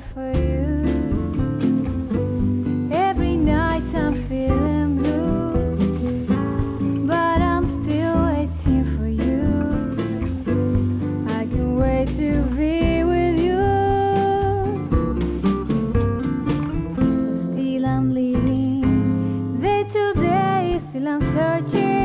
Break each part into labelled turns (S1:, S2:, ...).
S1: for you. Every night I'm feeling blue, but I'm still waiting for you. I can wait to be with you. Still I'm leaving day to day, still I'm searching.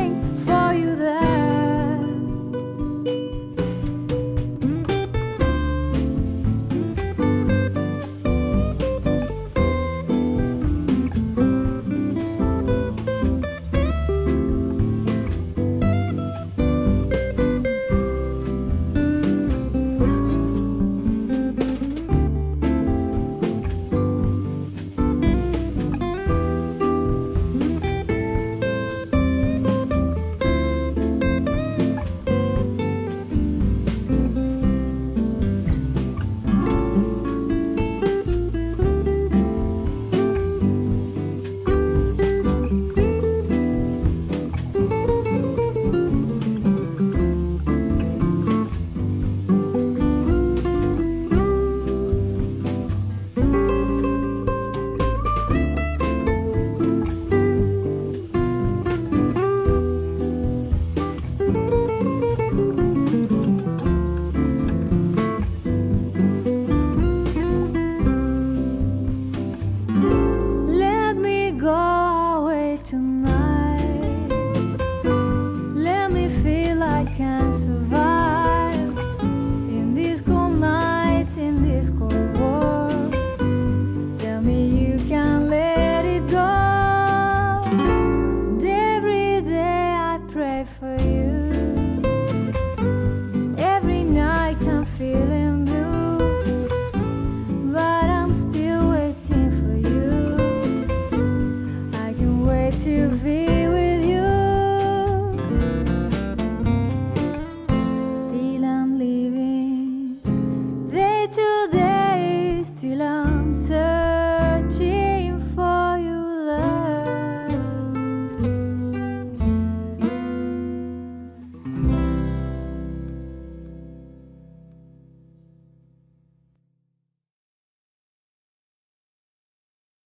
S1: Can survive in this cold night, in this cold world. Tell me you can let it go. And every day I pray for you. Every night I'm feeling blue, but I'm still waiting for you. I can wait to be